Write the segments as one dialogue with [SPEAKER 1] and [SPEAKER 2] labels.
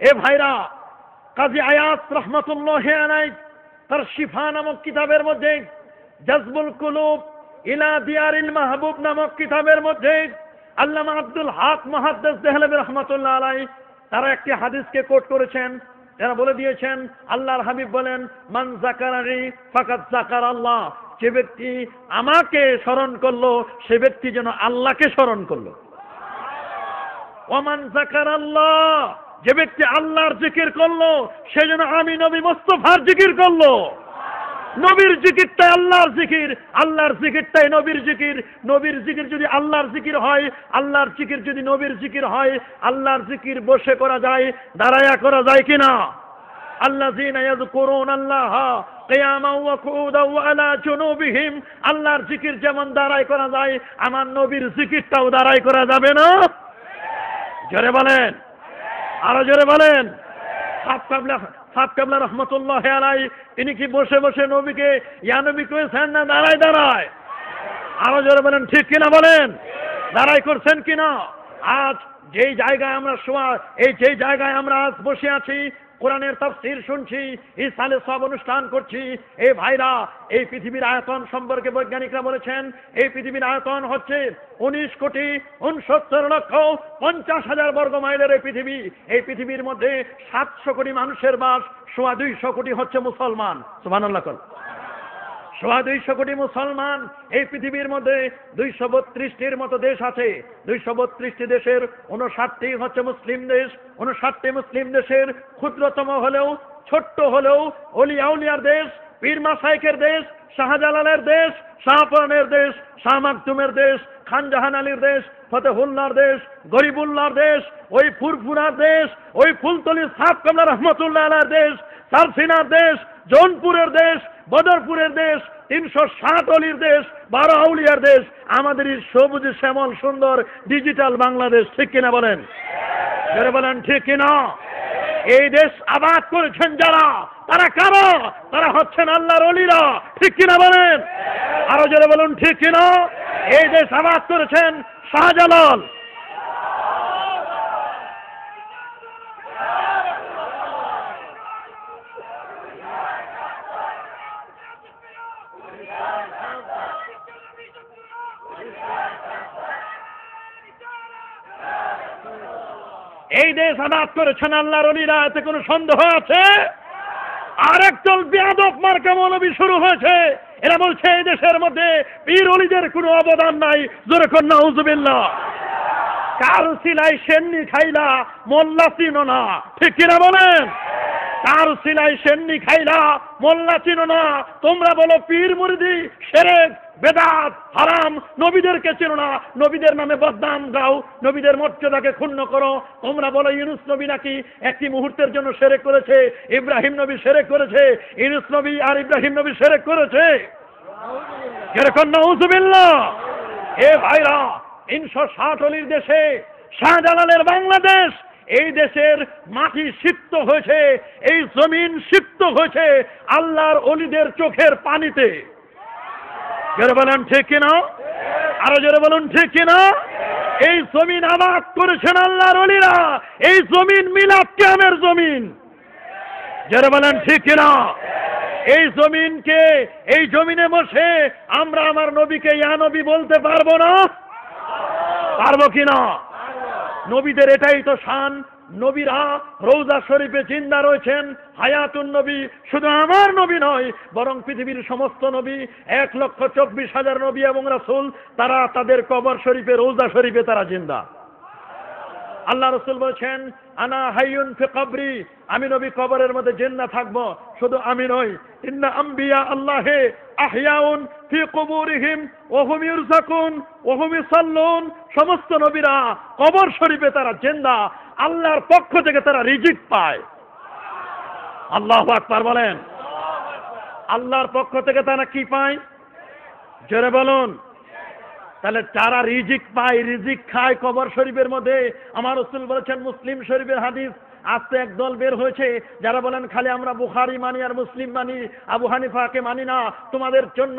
[SPEAKER 1] এ ভাইরা, কাজী আয়াত রহমতুল্লাহ আলাই তার শিফা নামক কিতাবের মধ্যে, জজবুল কুলুব ইলা দিয়ারিল মাহবুব নামক কিতাবের মধ্যে আল্লামা আব্দুল হক মহাদ্দেস দেহলেব রহমতুল্লাহ আলাই তারা একটি হাদিসকে কোট করেছেন। যারা বলে দিয়েছেন, আল্লাহর হাবিব বলেন, মান জাকারানি ফাকাত জাকার আল্লাহ যে ব্যক্তি আমাকে স্মরণ করল, সে ব্যক্তি যেন আল্লাহকে স্মরণ করল। ওমান জাকার আল্লাহ যে ব্যক্তি আল্লাহর জিকির করল, সে যেন আমি নবী মোস্তফার জিকির করল। নবীর জিকিরটাই আল্লাহর জিকির, আল্লাহর জিকিরটাই নবীর জিকির। নবীর জিকির যদি আল্লাহর জিকির হয়, আল্লাহর জিকির যদি নবীর জিকির হয়, আল্লাহর জিকির বসে করা যায়, দাঁড়ায়া করা যায় কিনা? আল্লাহর জিকির যেমন দাঁড়াই করা যায়, আমার নবীর জিকিরটাও দাঁড়াই করা যাবে না? জোরে বলেন। আরও জোরে বলেন। সাত কাবলা কাবলা রহমতুল্লাহ আলাই তিনি কি বসে বসে নবীকে ইয়ানবী করেছেন না দাঁড়ায় দাঁড়ায়? আরও জোরে বলেন, ঠিক কিনা বলেন? দাঁড়াই করছেন কিনা? আজ যেই জায়গায় আমরা শোয়া, এই যেই জায়গায় আমরা আজ বসে আছি কোরআনের তাফসীর শুনছি ইসালে সব অনুষ্ঠান করছি। এই ভাইরা, এই পৃথিবীর আয়তন সম্পর্কে বৈজ্ঞানিকরা বলেছেন, এই পৃথিবীর আয়তন হচ্ছে উনিশ কোটি উনসত্তর লক্ষ পঞ্চাশ হাজার বর্গ মাইলের এই পৃথিবী। এই পৃথিবীর মধ্যে সাতশো কোটি মানুষের বাস, সোয়া দুইশো কোটি হচ্ছে মুসলমান। সুবহানাল্লাহ কল সোয়া দুইশো কোটি মুসলমান এই পৃথিবীর মধ্যে দুইশো বত্রিশটির মতো দেশ আছে। দুইশো বত্রিশটি দেশের উনষাটটি হচ্ছে মুসলিম দেশ। উনষাটটি মুসলিম দেশের ক্ষুদ্রতম হলেও, ছোট্ট হলেও অলি আউলিয়ার দেশ, পীর মাসাইকের দেশ, শাহজালালের দেশ, শাহপুরানের দেশ, শাহ মাকতুমের দেশ খানজাহান আলীর দেশ, ফতেহুল্লার দেশ, গরিবুল্লার দেশ, ওই ফুরফুরার দেশ, ওই ফুলতলি সাফ কামলা রহমতুল্লাহ দেশ সারসিনার দেশ, জৌনপুরের দেশ বদরপুরের দেশ, তিনশো ষাট অলির দেশ, বারো আউলিয়ার দেশ, আমাদের সবুজ, শ্যামল, সুন্দর ডিজিটাল বাংলাদেশ, ঠিক কিনা বলেন? বলেন, ঠিক কিনা? এই দেশ আবাদ করেছেন যারা, তারা কারা? তারা হচ্ছেন আল্লাহর অলিরা, ঠিক কিনা বলেন? আরও যারা বলুন, ঠিক কিনা? এই দেশ আবাদ করেছেন শাহজালাল। এই দেশ আবাদ করেছেন আল্লাহর অলিরা এতে কোনো সন্দেহ আছে? আর একদল বেয়াদব মার্কা মৌলবী শুরু হয়েছে। এরা বলছে, এই দেশের মধ্যে পীর অলিদের কোনো অবদান নাই। জোরে কন্যা উজুবিল্লাহ কারু সিলাই সেন্নি খাইলা, মোল্লা চিনো না। ঠিক কিনা বলেন? কার সিলাই সেন্নি খাইলা, মোল্লা চিনো না। তোমরা বলো পীর মুরিদি, সেরেক, বেদাত, হারাম, নবীদেরকে চেনো না। নবীদের নামে বদনাম গাও নবীদের মর্যাদাকে ক্ষুণ্ণ করো। তোমরা বলো ইউনুস নবী নাকি একটি মুহূর্তের জন্য সেরেক করেছে? ইব্রাহিম নবী সেরেক করেছে? ইউনুস নবী আর ইব্রাহিম নবী সেরেক করেছে? যেরকম নউজুবিল্লাহ? এ ভাইরা, তিনশো ষাট অলির দেশে শাহজালালের বাংলাদেশ এই দেশের মাটি সিক্ত হয়েছে, এই জমিন সিপ্ত হয়েছে আল্লাহর অলিদের চোখের পানিতে। জোরে বলেন, ঠিক কিনা আরও জোরে বলুন, ঠিক কিনা এই জমিন আবাদ করেছেন আল্লাহর অলিরা। এই জমিন মিলাদ ক্যামের জমিন। জোরে বলেন, ঠিক কিনা এই জমিনকে, এই জমিনে বসে আমরা আমার নবীকে, ইয়া নবী বলতে পারব না? পারব কিনা নবীদের এটাই তো শান। নবীরা রৌজা শরীফে জিন্দা রয়েছেন, হায়াতুন নবী শুধু আমার নবী নয়, বরং পৃথিবীর সমস্ত নবী, এক লক্ষ চব্বিশ হাজার নবী এবং রাসুল, তারা তাদের কবর শরীফে, রৌজা শরীফে তারা জিন্দা। আল্লাহ রসুল বলছেন, আনা হাইয়ুন ফি কবরি, আমি নবী কবরের মধ্যে জিন্দা থাকব, শুধু আমি নই। ইন্না আম্বিয়া আল্লাহে আহিয়াউন ফি কুবুরিহিম, ওয়া হুম ইরজাকুন, ওয়া হুম ইসাল্লুন। সমস্ত নবীরা কবর শরীফে তারা জিন্দা, আল্লাহর পক্ষ থেকে তারা রিজিক পায়। আল্লাহু আকবার বলেন। আল্লাহর পক্ষ থেকে তারা কি পায়? জোরে বলুন। তাহলে যারা রিজিক পায়, রিজিক খায় কবর শরীফের মধ্যে, আমার রসুল বলেছেন মুসলিম শরীফের হাদিস, আস্তে এক দল বের হয়েছে, যারা বলেন, খালি আমরা বুখারি মানি আর মুসলিম মানি, আবু হানিফাকে মানি না, তোমাদের জন্য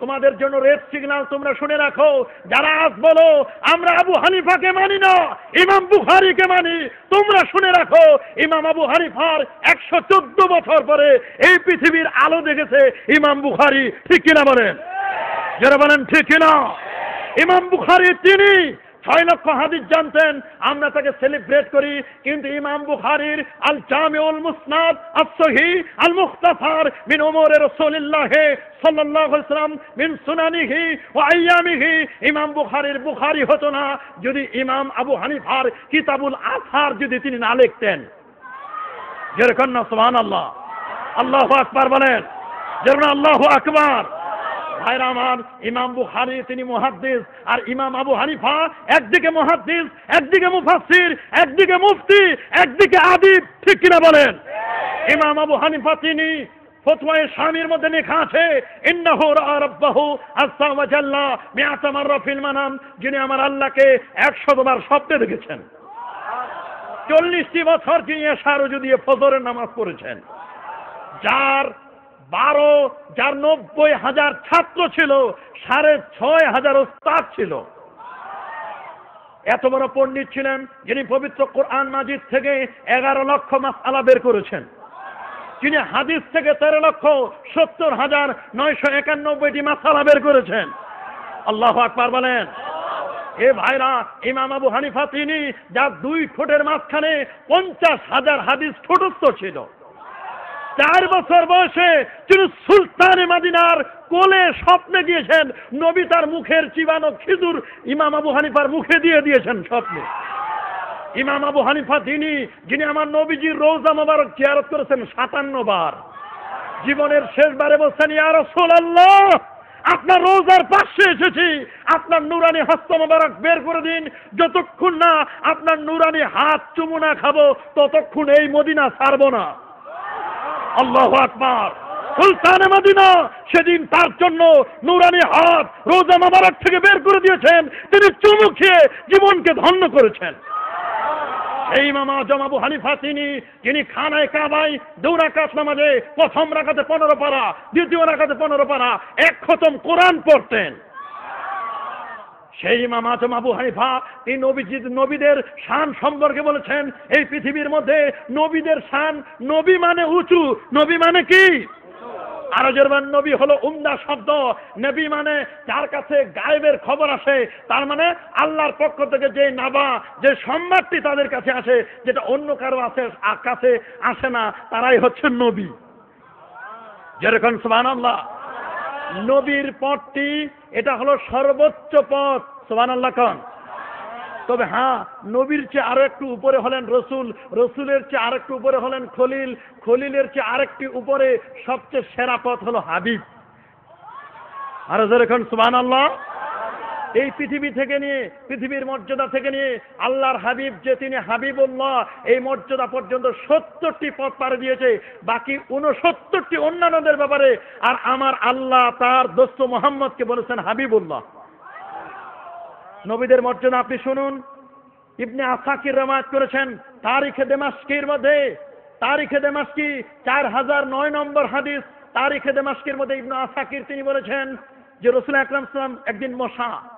[SPEAKER 1] তোমাদের জন্য রেড সিগনাল তোমরা শুনে রাখো, যারা আজ বলো, আমরা আবু হানিফাকে মানি না, ইমাম বুখারিকে মানি, তোমরা শুনে রাখো, ইমাম আবু হানিফার একশো চোদ্দ বছর পরে এই পৃথিবীর আলো দেখেছে ইমাম বুখারি, ঠিক কিনা বলেন? যারা বলেন, ঠিক কিনা? ইমাম বুখারি তিনি ছয় লক্ষ হাদিস জানতেন। আমরা তাকে সেলিব্রেট করি, কিন্তু ইমাম বুখারির আল জামিউল মুসনাদ আস-সহি আল মুখতাসার মিন উমর রাসূলুল্লাহ সাল্লাল্লাহু আলাইহি সাল্লাম মিন সুনানিহি ওয়া আইয়ামিহি ইমাম বুখারির বুখারি হতো না, যদি ইমাম আবু হানিফার কিতাবুল আসার যদি তিনি না লিখতেন। যেরকম না সুবহানাল্লাহ। আল্লাহু আকবার বলেন। যেরকম আল্লাহু আকবার। ভাইরা আমার, ইমাম বুখারি, তিনি মুহাদ্দিস, আর ইমাম আবু হানিফা, একদিকে মুহাদ্দিস, একদিকে মুফাসসির, একদিকে মুফতি, একদিকে আদিব, ঠিক কিনা বলেন? ইমাম আবু হানিফা, তিনি ফতোয়ায়ে স্বামীর মধ্যে লেখা আছে, ইন্নাহু রাব্বাহু আযজা ওয়া জাল্লা মিআতা মাররা ফিল মানাম, যিনি আমার আল্লাহকে 100 বার স্বপ্নে দেখেছেন। চল্লিশটি বছর তিনি এশার দিয়ে ফজরের নামাজ পড়েছেন। যার বারো, যার নব্বই হাজার ছাত্র ছিল, সাড়ে ছয় হাজার ওস্তাদ ছিল। এত বড় পণ্ডিত ছিলেন যিনি পবিত্র কোরআন মাজিদ থেকে এগারো লক্ষ মাসালা বের করেছেন। যিনি হাদিস থেকে তেরো লক্ষ সত্তর হাজার নয়শো একানব্বইটি মাসালা বের করেছেন। আল্লাহ আকবার বলেন। এ ভাইরা, ইমাম আবু হানিফা তিনি যার দুই ঠোঁটের মাঝখানে পঞ্চাশ হাজার হাদিস ঠোঁটস্থ ছিল। চার বছর বয়সে তিনি সুলতানে মাদিনার কোলে স্বপ্নে দিয়েছেন। নবী তার মুখের চিবানো খিজুর ইমাম আবু হানিফার মুখে দিয়ে দিয়েছেন স্বপ্নে। ইমাম আবু হানিফা তিনি যিনি আমার নবীজির রোজা মোবারক জিয়ারত করেছেন সাতান্ন বার। জীবনের শেষবারে বলছেন, ইয়া রাসূলুল্লাহ, আপনার রোজার পাশে এসেছি। আপনার নুরানি হস্ত মোবারক বের করে দিন। যতক্ষণ না আপনার নুরানি হাত চুমু না খাব, ততক্ষণ এই মদিনা ছাড়বো না। আল্লাহ আকবার। সুলতানে মদিনা সেদিন তার জন্য নুরানি হাত রোজা মোবারক থেকে বের করে দিয়েছেন। তিনি চুমু খেয়ে জীবনকে ধন্য করেছেন। সেই মামা জমাবু হানিফা তিনি, যিনি খানায় কাবাই দু রাকাত নামাজে প্রথম রাখাতে পনেরো পারা, দ্বিতীয় রাখাতে পনেরো পারা, এক খতম কোরআন পড়তেন। সেই ইমাম আজম আবু হানিফা, তিনি নবীজি নবীদের শান সম্পর্কে বলেছেন, এই পৃথিবীর মধ্যে নবীদের শান নবী মানে উঁচু, নবী মানে কি? আরও যেরকম নবী হলো উমদা শব্দ, নবী মানে যার কাছে গায়েবের খবর আসে, তার মানে আল্লাহর পক্ষ থেকে যে নাবা, যে সম্মানটি তাদের কাছে আসে, যেটা অন্য কারও আছে কাছে আসে না, তারাই হচ্ছে নবী। যেরকম সুবান আল্লাহ নবীর পথটি, এটা হলো সর্বোচ্চ পথ। সোমান আল্লাহ খান তবে হ্যাঁ নবীর চেয়ে আরও একটু উপরে হলেন রসুল, রসুলের চেয়ে আর একটু উপরে হলেন খলিল, খলিলের চেয়ে আরেকটি উপরে সবচেয়ে সেরা পথ হলো হাবিব। আর যেরকম সুবান আল্লাহ এই পৃথিবী থেকে নিয়ে, পৃথিবীর মর্যাদা থেকে নিয়ে, আল্লাহর হাবিব যে তিনি হাবিবুল্লাহ, এই মর্যাদা পর্যন্ত সত্তরটি পথ পারে দিয়েছে, বাকি উনসত্তরটি অন্যান্যদের ব্যাপারে। আর আমার আল্লাহ তার দোস্ত মোহাম্মদকে বলেছেন হাবিবুল্লাহ। নবীদের মর্যাদা আপনি শুনুন। ইবনে আসাকির রমায়ত করেছেন, তারিখে দেমাস্কির মধ্যে, তারিখে দেমাস্কি চার হাজার নয় নম্বর হাদিস, তারিখে দেমাস্কির মধ্যে ইবনে আসাকির তিনি বলেছেন যে রসুল আকরাম সালাম একদিন মশা